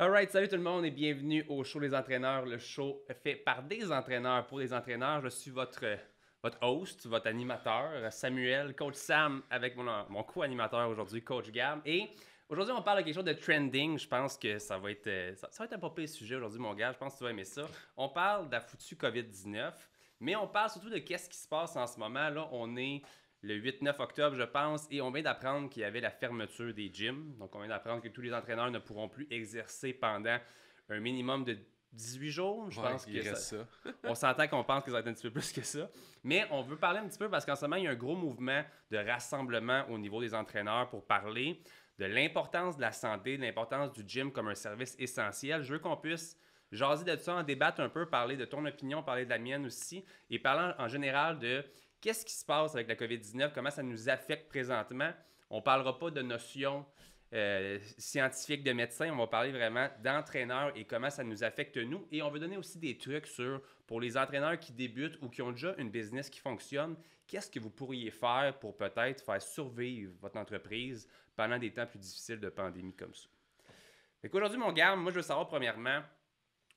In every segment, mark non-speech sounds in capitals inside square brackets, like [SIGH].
Alright, salut tout le monde et bienvenue au show des entraîneurs, le show fait par des entraîneurs pour des entraîneurs. Je suis votre, votre host, votre animateur, Samuel, coach Sam, avec mon, co-animateur aujourd'hui, coach Gab. Et aujourd'hui, on parle de quelque chose de trending. Je pense que ça va être, ça, va être un sujet aujourd'hui, mon gars. Je pense que tu vas aimer ça. On parle de la foutue COVID-19, mais on parle surtout de qu'est-ce qui se passe en ce moment. Là, on est le 8-9 octobre, je pense, et on vient d'apprendre qu'il y avait la fermeture des gyms. Donc, on vient d'apprendre que tous les entraîneurs ne pourront plus exercer pendant un minimum de 18 jours. Je pense que ça, [LAUGHS] on s'entend qu'on pense que ça va être un petit peu plus que ça. Mais on veut parler un petit peu parce qu'en ce moment, il y a un gros mouvement de rassemblement au niveau des entraîneurs pour parler de l'importance de la santé, de l'importance du gym comme un service essentiel. Je veux qu'on puisse jaser de ça, en débattre un peu, parler de ton opinion, parler de la mienne aussi, et parler en général de Qu'est-ce qui se passe avec la COVID-19? Comment ça nous affecte présentement? On ne parlera pas de notions euh, scientifiques de médecins, on va parler vraiment d'entraîneurs et comment ça nous affecte nous. Et on veut donner aussi des trucs sur, pour les entraîneurs qui débutent ou qui ont déjà une business qui fonctionne, qu'est-ce que vous pourriez faire pour peut-être faire survivre votre entreprise pendant des temps plus difficiles de pandémie comme ça? Aujourd'hui, mon gars, moi je veux savoir premièrement,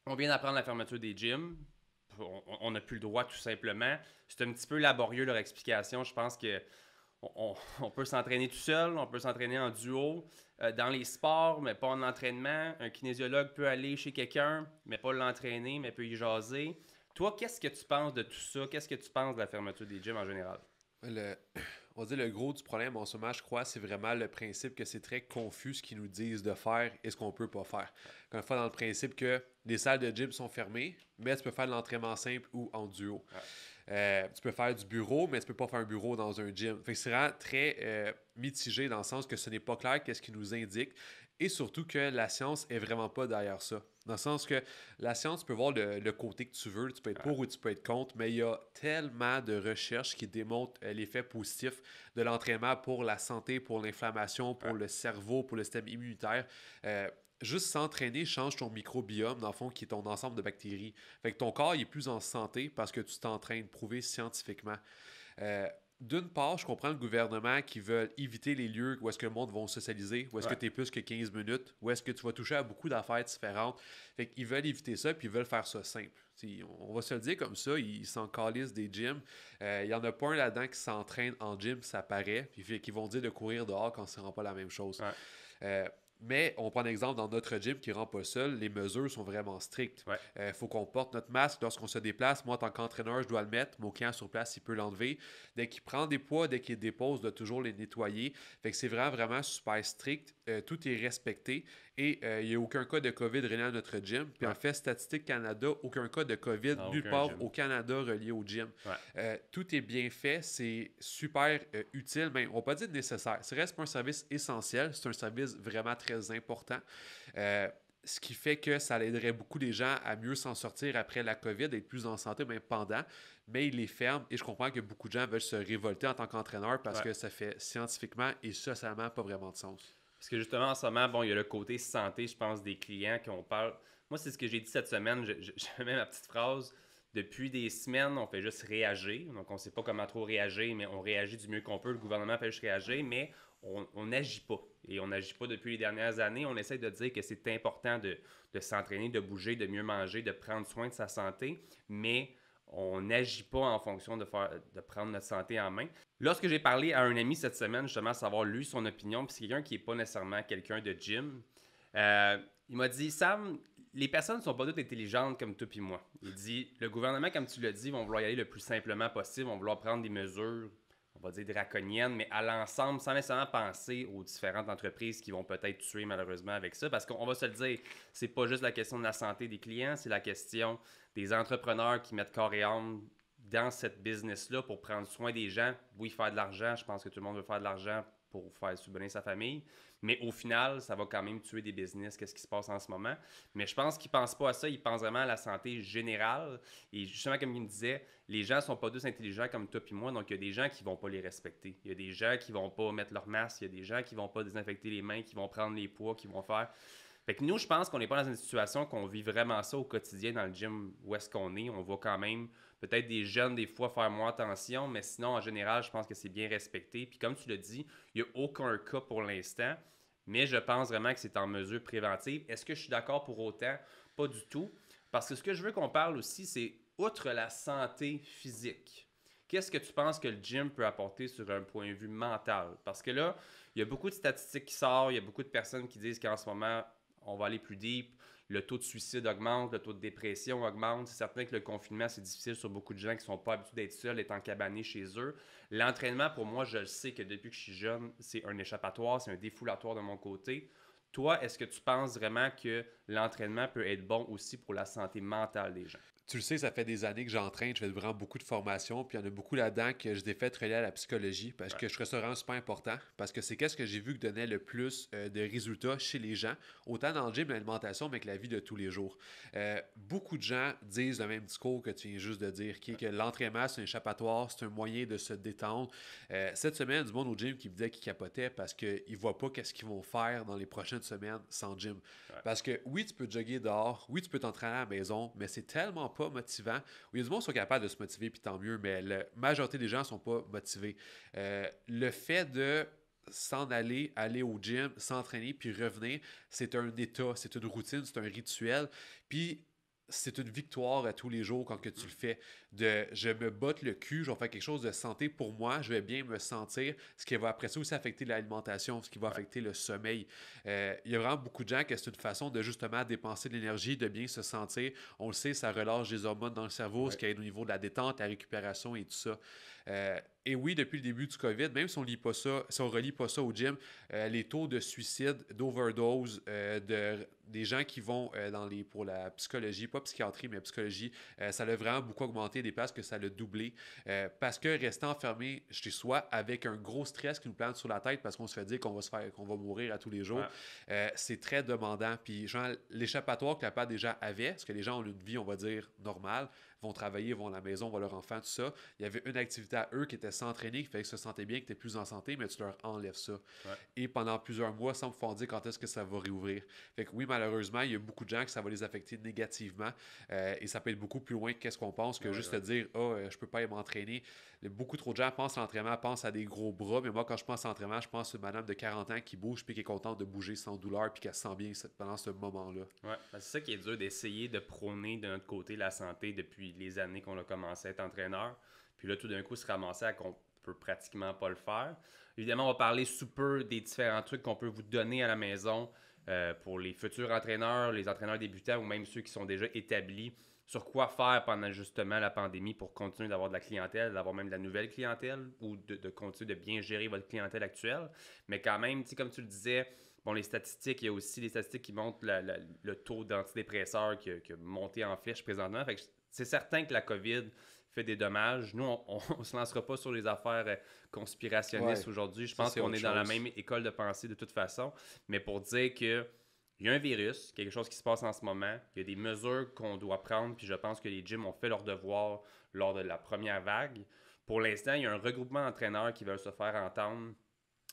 on vient d'apprendre la fermeture des gyms on n'a plus le droit tout simplement. C'est un petit peu laborieux leur explication. Je pense que [LAUGHS] on, peut s'entraîner tout seul, on peut s'entraîner en duo euh, dans les sports, mais pas en entraînement. Un kinésiologue peut aller chez quelqu'un, mais pas l'entraîner, mais peut y jaser. Toi, qu'est-ce que tu penses de tout ça? Qu'est-ce que tu penses de la fermeture des gyms en général? [CLEARS THROAT] on dit le gros du problème en ce moment, je crois, c'est vraiment le principe que c'est très confus ce qu'ils nous disent de faire et ce qu'on peut pas faire. Quand on fait dans le principe que les salles de gym sont fermées, mais tu peux faire de l'entraînement simple ou en duo. Euh, tu peux faire du bureau, mais tu peux pas faire un bureau dans un gym. Fait c'est vraiment très euh, mitigé dans le sens que ce n'est pas clair qu'est-ce qu'ils nous indique et surtout que la science est vraiment pas derrière ça. Dans le sens que la science peut voir le, côté que tu veux, tu peux être pour ou tu peux être contre, mais il y a tellement de recherches qui démontrent euh, l'effet positif de l'entraînement pour la santé, pour l'inflammation, pour le cerveau, pour le système immunitaire. Euh, juste s'entraîner change ton microbiome, dans le fond, qui est ton ensemble de bactéries. Fait que ton corps il est plus en santé parce que tu t'entraînes, prouvé scientifiquement. Euh, d'une part, je comprends le gouvernement qui veut éviter les lieux où est-ce que le monde va socialiser, où est-ce que tu es plus que 15 minutes, où est-ce que tu vas toucher à beaucoup d'affaires différentes. Fait qu'ils veulent éviter ça, puis ils veulent faire ça simple. on va se le dire comme ça, ils s'en calissent des gyms. Euh, il n'y en a pas un là-dedans qui s'entraîne en gym, ça paraît, puis qu'ils vont dire de courir dehors quand ce rend pas la même chose. Euh, mais on prend un exemple dans notre gym qui ne rend pas seul, les mesures sont vraiment strictes. Il euh, faut qu'on porte notre masque lorsqu'on se déplace. Moi, en tant qu'entraîneur, je dois le mettre. Mon client sur place, il peut l'enlever. Dès qu'il prend des poids, dès qu'il dépose, de toujours les nettoyer. Fait que c'est vraiment, vraiment super strict. Euh, tout est respecté. Et euh, il n'y a aucun cas de COVID relié à notre gym. Puis en fait, Statistique Canada, aucun cas de COVID nulle part au Canada relié au gym. tout est bien fait. C'est super utile. Mais on ne va pas dire nécessaire. Ce reste pas un service essentiel. C'est un service vraiment très important. Euh, ce qui fait que ça aiderait beaucoup les gens à mieux s'en sortir après la COVID, être plus en santé, même pendant. Mais il les ferme et je comprends que beaucoup de gens veulent se révolter en tant qu'entraîneur parce que ça fait scientifiquement et socialement pas vraiment de sens. Parce que justement, en ce moment, bon, il y a le côté santé, je pense, des clients qu'on parle. Moi, c'est ce que j'ai dit cette semaine. [LAUGHS] J'ai même ma petite phrase. Depuis des semaines, on fait juste réagir. Donc, on ne sait pas comment trop réagir, mais on réagit du mieux qu'on peut. Le gouvernement fait juste réagir, mais on n'agit pas. Et on n'agit pas depuis les dernières années. On essaie de dire que c'est important de, s'entraîner, de bouger, de mieux manger, de prendre soin de sa santé, mais on n'agit pas en fonction de, faire, de prendre notre santé en main. Lorsque j'ai parlé à un ami cette semaine, justement, savoir lui son opinion, puis c'est quelqu'un qui n'est pas nécessairement quelqu'un de gym, euh, il m'a dit Sam, les personnes ne sont pas toutes intelligentes comme toi et moi. Il dit le gouvernement, comme tu l'as dit, vont vouloir y aller le plus simplement possible, vont vouloir prendre des mesures on va dire draconienne, mais à l'ensemble, sans nécessairement penser aux différentes entreprises qui vont peut-être tuer malheureusement avec ça. Parce qu'on va se le dire, c'est pas juste la question de la santé des clients, c'est la question des entrepreneurs qui mettent corps et âme dans cette business-là pour prendre soin des gens. Oui, faire de l'argent, je pense que tout le monde veut faire de l'argent pour faire subvenir sa famille. Mais au final, ça va quand même tuer des business, qu'est-ce qui se passe en ce moment. Mais je pense qu'ils ne pensent pas à ça, ils pensent vraiment à la santé générale. Et justement, comme il me disait, les gens ne sont pas tous intelligents comme toi et moi, donc il y a des gens qui ne vont pas les respecter. Il y a des gens qui ne vont pas mettre leur masque, il y a des gens qui ne vont pas désinfecter les mains, qui vont prendre les poids, qui vont faire... Fait que nous, je pense qu'on n'est pas dans une situation qu'on vit vraiment ça au quotidien dans le gym où est-ce qu'on est. On voit quand même peut-être des jeunes, des fois, faire moins attention, mais sinon, en général, je pense que c'est bien respecté. Puis comme tu l'as dit, il n'y a aucun cas pour l'instant. mais je pense vraiment que c'est en mesure préventive. Est-ce que je suis d'accord pour autant? Pas du tout. Parce que ce que je veux qu'on parle aussi, c'est outre la santé physique, qu'est-ce que tu penses que le gym peut apporter sur un point de vue mental? Parce que là, il y a beaucoup de statistiques qui sortent, il y a beaucoup de personnes qui disent qu'en ce moment, on va aller plus deep, le taux de suicide augmente, le taux de dépression augmente. C'est certain que le confinement, c'est difficile sur beaucoup de gens qui ne sont pas habitués d'être seuls, d'être cabanés chez eux. L'entraînement, pour moi, je le sais que depuis que je suis jeune, c'est un échappatoire, c'est un défoulatoire de mon côté. Toi, est-ce que tu penses vraiment que l'entraînement peut être bon aussi pour la santé mentale des gens? Tu le sais, ça fait des années que j'entraîne, je fais vraiment beaucoup de formations, puis il y en a beaucoup là-dedans que je fait relié à la psychologie, parce que je trouve ça vraiment super important, parce que c'est qu'est-ce que j'ai vu que donnait le plus euh, de résultats chez les gens, autant dans le gym, l'alimentation, mais que la vie de tous les jours. Euh, beaucoup de gens disent le même discours que tu viens juste de dire, qui est que l'entraînement, c'est un échappatoire, c'est un moyen de se détendre. Euh, cette semaine, du monde au gym qui me disait qu'ils capotaient parce qu'ils ne voient pas qu'est-ce qu'ils vont faire dans les prochaines semaines sans gym. Parce que oui, tu peux jogger dehors, oui, tu peux t'entraîner à la maison, mais c'est tellement pas motivant. Oui, il y du monde qui sont capables de se motiver, puis tant mieux, mais la majorité des gens ne sont pas motivés. Euh, le fait de s'en aller, aller au gym, s'entraîner, puis revenir, c'est un état, c'est une routine, c'est un rituel. Puis c'est une victoire à tous les jours quand que tu le fais. De je me botte le cul, je vais faire quelque chose de santé pour moi, je vais bien me sentir, ce qui va après ça aussi affecter l'alimentation, ce qui va affecter le sommeil. Euh, il y a vraiment beaucoup de gens que c'est une façon de justement dépenser de l'énergie, de bien se sentir. On le sait, ça relâche des hormones dans le cerveau, ce qui aide au niveau de la détente, la récupération et tout ça. Euh, et oui, depuis le début du COVID, même si on lit pas ça, si on relie pas ça au gym, euh, les taux de suicide, d'overdose, euh, de, des gens qui vont dans les, pour la psychologie, pas psychiatrie, mais psychologie, ça a vraiment beaucoup augmenté des places que ça l'a doublé. parce que rester enfermé chez soi avec un gros stress qui nous plante sur la tête parce qu'on se fait dire qu'on va se faire qu'on va mourir à tous les jours, c'est très demandant. Puis l'échappatoire que la part des gens avaient, parce que les gens ont une vie, on va dire, normale, vont travailler, vont à la maison, vont leur enfant, tout ça. Il y avait une activité à eux qui était s'entraîner, qui fait qu'ils se sentaient bien, qui étaient plus en santé, mais tu leur enlèves ça. Et pendant plusieurs mois, sans pouvoir dire quand est-ce que ça va réouvrir. Fait que oui, malheureusement, il y a beaucoup de gens que ça va les affecter négativement euh, et ça peut être beaucoup plus loin que qu'est-ce qu'on pense que juste te dire, oh, euh, je peux pas m'entraîner beaucoup trop de gens pensent à l'entraînement, pensent à des gros bras, mais moi, quand je pense à l'entraînement, je pense à une madame de 40 ans qui bouge puis qui est contente de bouger sans douleur puis qui se sent bien pendant ce moment-là. Ouais, c'est ça qui est dur d'essayer de prôner de notre côté la santé les années qu'on a commencé à être entraîneur. Puis là, tout d'un coup, se ramasser à qu'on peut pratiquement pas le faire. Évidemment, on va parler sous peu des différents trucs qu'on peut vous donner à la maison euh, pour les futurs entraîneurs, les entraîneurs débutants ou même ceux qui sont déjà établis sur quoi faire pendant justement la pandémie pour continuer d'avoir de la clientèle, d'avoir même de la nouvelle clientèle ou de, continuer de bien gérer votre clientèle actuelle. Mais quand même, comme tu le disais, bon, les statistiques, il y a aussi des statistiques qui montrent le taux d'antidépresseurs qui, a monté en flèche présentement. C'est certain que la COVID fait des dommages. Nous, on ne [LAUGHS] se lancera pas sur les affaires euh, conspirationnistes aujourd'hui. Je pense qu'on est dans la même école de pensée de toute façon. Mais pour dire que il y a un virus, quelque chose qui se passe en ce moment. Il y a des mesures qu'on doit prendre, puis je pense que les gyms ont fait leur devoir lors de la première vague. Pour l'instant, il y a un regroupement d'entraîneurs qui veulent se faire entendre.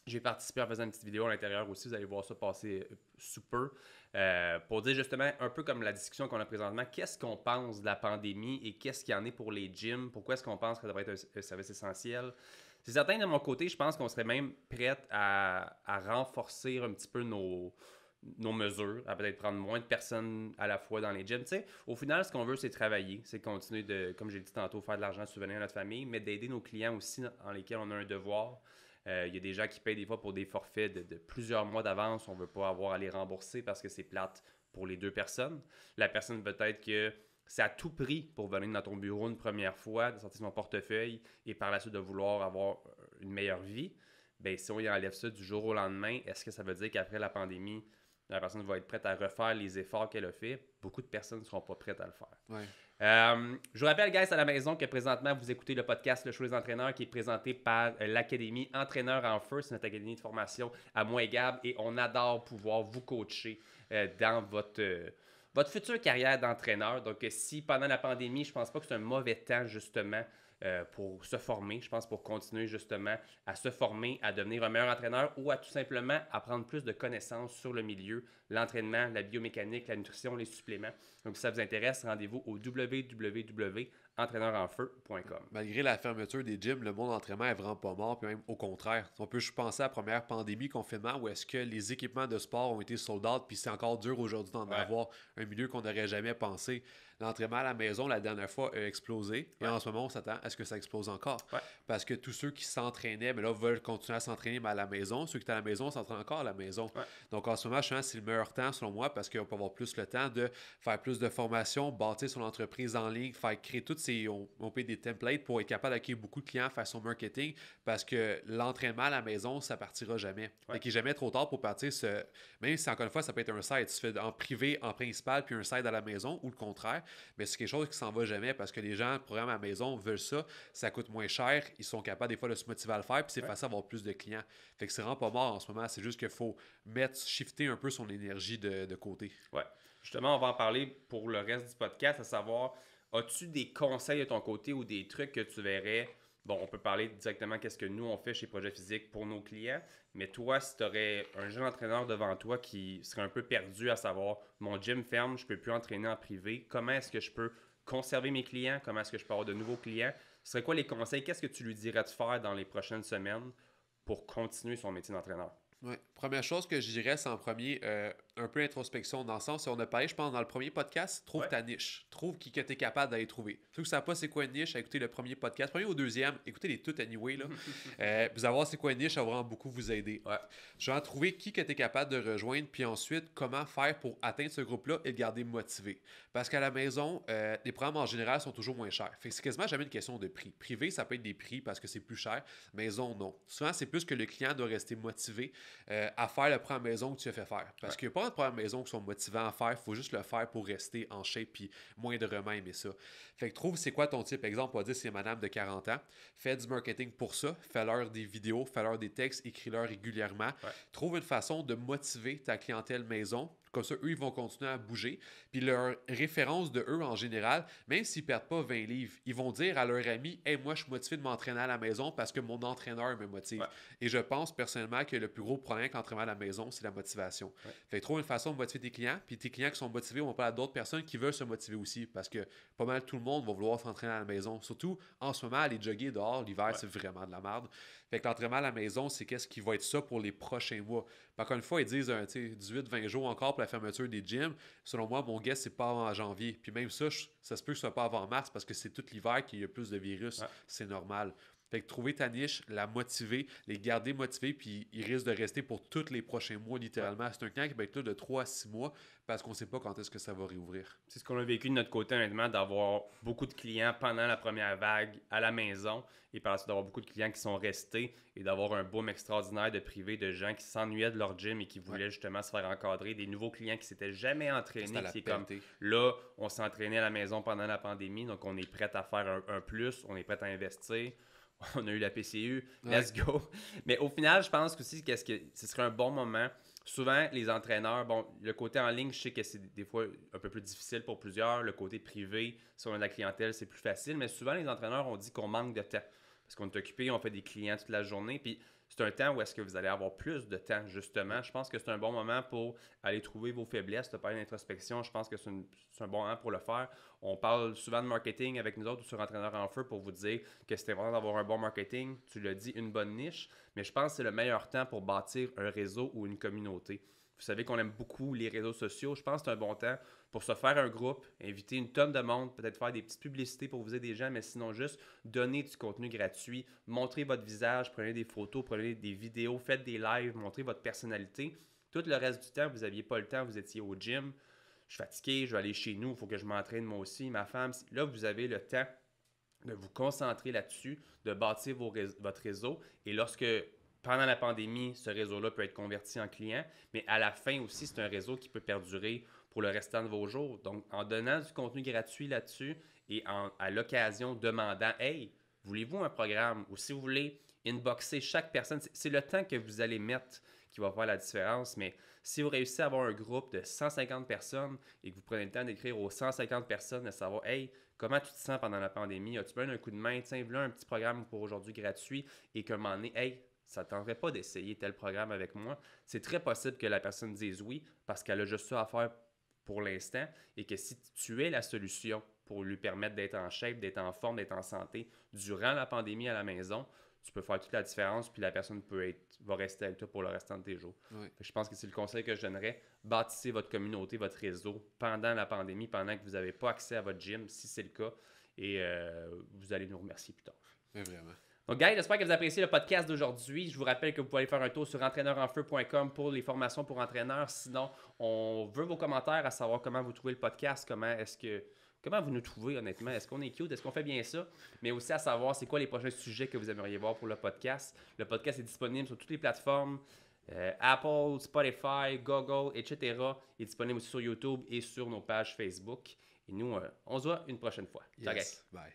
J'ai participé en faisant une petite vidéo à l'intérieur aussi, vous allez voir ça passer euh, sous peu, euh, pour dire justement un peu comme la discussion qu'on a présentement, qu'est-ce qu'on pense de la pandémie et qu'est-ce qu'il y en est pour les gyms, pourquoi est-ce qu'on pense que ça devrait être un, service essentiel? C'est certain de mon côté, je pense qu'on serait même prêt à renforcer un petit peu nos, mesures, à peut-être prendre moins de personnes à la fois dans les gyms. au final, ce qu'on veut, c'est travailler, c'est continuer de, comme j'ai dit tantôt, faire de l'argent, souvenir à notre famille, mais d'aider nos clients aussi dans lesquels on a un devoir. Euh, il y a des gens qui payent des fois pour des forfaits de, plusieurs mois d'avance. On ne veut pas avoir à les rembourser parce que c'est plate pour les deux personnes. La personne peut-être que c'est à tout prix pour venir dans ton bureau une première fois, de sortir son portefeuille et par la suite de vouloir avoir une meilleure vie. Ben, si on y enlève ça du jour au lendemain, est-ce que ça veut dire qu'après la pandémie, la personne va être prête à refaire les efforts qu'elle a fait. Beaucoup de personnes ne seront pas prêtes à le faire. Euh, je vous rappelle, guys, à la maison, que présentement, vous écoutez le podcast Le Show des entraîneurs qui est présenté par euh, l'Académie Entraîneur en Feu. C'est notre académie de formation à moi et Gab et on adore pouvoir vous coacher euh, dans votre, votre future carrière d'entraîneur. Donc, si pendant la pandémie, je pense pas que c'est un mauvais temps, justement, euh, pour se former, je pense, pour continuer justement à se former, à devenir un meilleur entraîneur ou à tout simplement apprendre plus de connaissances sur le milieu, l'entraînement, la biomécanique, la nutrition, les suppléments. Donc, si ça vous intéresse, rendez-vous au www.entraîneurenfeu.com. Malgré la fermeture des gyms, le monde d'entraînement est vraiment pas mort, puis même au contraire. On peut juste penser à la première pandémie, confinement, où est-ce que les équipements de sport ont été sold out, puis c'est encore dur aujourd'hui d'en avoir un milieu qu'on n'aurait jamais pensé l'entraînement à la maison, la dernière fois, a explosé. Et en ce moment, on s'attend à ce que ça explose encore. Parce que tous ceux qui s'entraînaient, mais là, veulent continuer à s'entraîner, mais à la maison. Ceux qui étaient à la maison s'entraînent encore à la maison. Donc, en ce moment, je pense que c'est le meilleur temps, selon moi, parce qu'on peut avoir plus le temps de faire plus de formation, bâtir son entreprise en ligne, faire créer toutes ces. On, on paye des templates pour être capable d'acquérir beaucoup de clients, faire son marketing, parce que l'entraînement à la maison, ça partira jamais. Ouais. Il n'est jamais trop tard pour partir. Ce... Même si, encore une fois, ça peut être un site. Tu fais en privé, en principal, puis un site à la maison, ou le contraire mais c'est quelque chose qui s'en va jamais parce que les gens, programme à la maison, veulent ça, ça coûte moins cher, ils sont capables des fois de se motiver à le faire, puis c'est facile d'avoir plus de clients. Fait que c'est vraiment pas mort en ce moment, c'est juste qu'il faut mettre, shifter un peu son énergie de, de côté. Ouais. Justement, on va en parler pour le reste du podcast, à savoir, as-tu des conseils de ton côté ou des trucs que tu verrais Bon, on peut parler directement qu'est-ce que nous on fait chez Projet Physique pour nos clients, mais toi, si tu aurais un jeune entraîneur devant toi qui serait un peu perdu à savoir mon gym ferme, je ne peux plus entraîner en privé, comment est-ce que je peux conserver mes clients, comment est-ce que je peux avoir de nouveaux clients, ce serait quoi les conseils, qu'est-ce que tu lui dirais de faire dans les prochaines semaines pour continuer son métier d'entraîneur? Oui. Première chose que je dirais, c'est en premier, euh, un peu introspection dans le sens, on a parlé, je pense, dans le premier podcast, trouve ta niche. Trouve qui que tu es capable d'aller trouver. Ceux qui ne savent pas c'est quoi une niche, écoutez le premier podcast. Premier ou deuxième, écoutez les toutes anyway. Là. [LAUGHS] euh, vous avoir c'est quoi une niche, ça va vraiment beaucoup vous aider. Ouais. Je vais en trouver qui que tu es capable de rejoindre, puis ensuite, comment faire pour atteindre ce groupe-là et le garder motivé. Parce qu'à la maison, euh, les programmes en général sont toujours moins chers. Fait que c'est quasiment jamais une question de prix. Privé, ça peut être des prix parce que c'est plus cher. Maison, non. Souvent, c'est plus que le client doit rester motivé. Euh, à faire le programme maison que tu as fait faire. Parce qu'il n'y a pas de programme maison qui sont motivants à faire, il faut juste le faire pour rester en shape puis moindrement aimer ça. Fait que trouve c'est quoi ton type? Exemple, on va dire c'est madame de 40 ans, fais du marketing pour ça, fais-leur des vidéos, fais-leur des textes, écris-leur régulièrement. Trouve une façon de motiver ta clientèle maison comme ça, eux, ils vont continuer à bouger. Puis leur référence de eux en général, même s'ils ne perdent pas 20 livres, ils vont dire à leur ami Hey, moi, je suis motivé de m'entraîner à la maison parce que mon entraîneur me motive. Et je pense personnellement que le plus gros problème l'entraînement à la maison, c'est la motivation. Fait trouve une façon de motiver tes clients. Puis tes clients qui sont motivés vont parler à d'autres personnes qui veulent se motiver aussi. Parce que pas mal tout le monde va vouloir s'entraîner à la maison. Surtout en ce moment, aller jogger dehors, l'hiver, c'est vraiment de la merde. Fait que l'entraînement à la maison, c'est qu'est-ce qui va être ça pour les prochains mois. Encore une fois, ils disent 18-20 jours encore pour la fermeture des gyms. Selon moi, mon guess, c'est pas avant janvier. Puis même ça, ça se peut que ce soit pas avant mars parce que c'est tout l'hiver qu'il y a plus de virus. C'est normal. Fait que trouver ta niche, la motiver, les garder motivés, puis ils risquent de rester pour tous les prochains mois, littéralement. C'est un camp qui va être là de 3 à 6 mois parce qu'on ne sait pas quand est-ce que ça va réouvrir. C'est ce qu'on a vécu de notre côté, honnêtement, d'avoir beaucoup de clients pendant la première vague à la maison et par la suite d'avoir beaucoup de clients qui sont restés et d'avoir un boom extraordinaire de privé de gens qui s'ennuyaient de leur gym et qui voulaient justement se faire encadrer, des nouveaux clients qui s'étaient jamais entraînés. Comme là, on s'est entraîné à la maison pendant la pandémie, donc on est prêt à faire un plus, on est prêt à investir. [LAUGHS] on a eu la PCU, let's go. Mais au final, je pense aussi que ce serait un bon moment. Souvent, les entraîneurs, bon, le côté en ligne, je sais que c'est des fois un peu plus difficile pour plusieurs. Le côté privé, si on a de la clientèle, c'est plus facile. Mais souvent, les entraîneurs ont dit qu'on manque de temps. Parce qu'on est occupé, on fait des clients toute la journée. Puis c'est un temps où est-ce que vous allez avoir plus de temps, justement. Je pense que c'est un bon moment pour aller trouver vos faiblesses, de parler d'introspection. Je pense que c'est, un bon moment pour le faire. On parle souvent de marketing avec nous autres sur Entraîneur en Feu pour vous dire que c'était vraiment d'avoir un bon marketing. Tu l'as dit, une bonne niche. Mais je pense que c'est le meilleur temps pour bâtir un réseau ou une communauté. Vous savez qu'on aime beaucoup les réseaux sociaux. Je pense que c'est un bon temps pour se faire un groupe, inviter une tonne de monde, peut-être faire des petites publicités pour vous aider des gens, mais sinon juste donner du contenu gratuit, montrer votre visage, prenez des photos, prenez des vidéos, faites des lives, montrez votre personnalité. Tout le reste du temps, vous n'aviez pas le temps, vous étiez au gym. Je suis fatigué, je vais aller chez nous, il faut que je m'entraîne moi aussi, ma femme. Là, vous avez le temps de vous concentrer là-dessus, de bâtir votre réseau. Et lorsque pendant la pandémie, ce réseau-là peut être converti en client, mais à la fin aussi, c'est un réseau qui peut perdurer pour le restant de vos jours. Donc, en donnant du contenu gratuit là-dessus et à l'occasion demandant Hey, voulez-vous un programme ou si vous voulez inboxer chaque personne, c'est le temps que vous allez mettre qui va faire la différence. Mais si vous réussissez à avoir un groupe de 150 personnes et que vous prenez le temps d'écrire aux 150 personnes, de savoir, hey, comment tu te sens pendant la pandémie? As-tu besoin d'un coup de main? Tiens, voilà un petit programme pour aujourd'hui gratuit et qu'à un moment donné, hey, ça ne tenterait pas d'essayer tel programme avec moi. C'est très possible que la personne dise oui parce qu'elle a juste ça à faire pour l'instant et que si tu es la solution pour lui permettre d'être en shape, d'être en forme, d'être en santé durant la pandémie à la maison, tu peux faire toute la différence, puis la personne peut être, va rester avec toi pour le restant de tes jours. Je pense que c'est le conseil que je donnerais. Bâtissez votre communauté, votre réseau pendant la pandémie, pendant que vous n'avez pas accès à votre gym, si c'est le cas, et euh, vous allez nous remercier plus tard. vraiment. Donc, guys, j'espère que vous appréciez le podcast d'aujourd'hui. Je vous rappelle que vous pouvez aller faire un tour sur entraîneurenfeu.com pour les formations pour entraîneurs. Sinon, on veut vos commentaires à savoir comment vous trouvez le podcast, comment est-ce que comment vous nous trouvez honnêtement? Est-ce qu'on est cute? Est-ce qu'on fait bien ça? Mais aussi à savoir c'est quoi les prochains sujets que vous aimeriez voir pour le podcast. Le podcast est disponible sur toutes les plateformes. Euh, Apple, Spotify, Google, etc. Il est disponible aussi sur YouTube et sur nos pages Facebook. Et nous, euh, on se voit une prochaine fois. Yes. Bye.